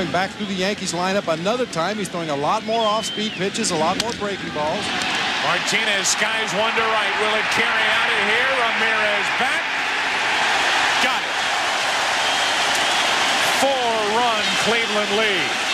Going back through the Yankees lineup another time. He's throwing a lot more off-speed pitches, a lot more breaking balls. Martinez skies one to right. Will it carry out of here? Ramirez back. Got it. Four-run Cleveland lead.